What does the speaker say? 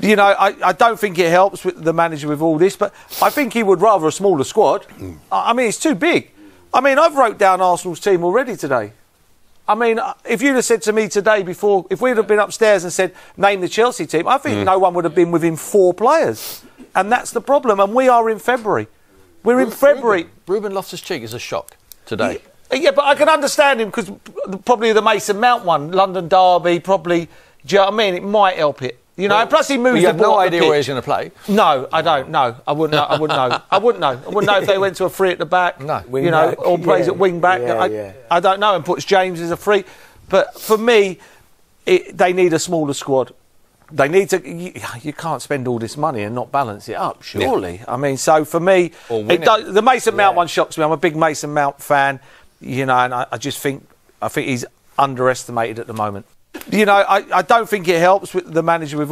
You know, I, I don't think it helps with the manager with all this, but I think he would rather a smaller squad. I I mean, it's too big. I mean, I've wrote down Arsenal's team already today. I mean, uh, if you'd have said to me today before, if we'd have been upstairs and said, name the Chelsea team, I think no one would have been within four players. And that's the problem. And we are in February. We're in February. Ruben Loftus Cheek is a shock today. Yeah, but I can understand him because probably the Mason Mount one, London Derby, probably. Do you know what I mean? It might help it. You know, and plus he moves You the have ball no idea where he's going to play. No, I don't. No, I wouldn't. Know, I wouldn't know. I wouldn't know. I wouldn't know. I wouldn't know if they went to a free at the back. No. you know, Wing-back, or plays yeah, at wing back. yeah, I, yeah. I don't know, and puts James as a free. But for me, it, they need a smaller squad. They need to. You, you can't spend all this money and not balance it up. Surely. I mean, so for me, it it. does, the Mason Mount Yeah. one shocks me. I'm a big Mason Mount fan. You know, and I, I just think I think he's underestimated at the moment. You know, I, I don't think it helps with the manager with.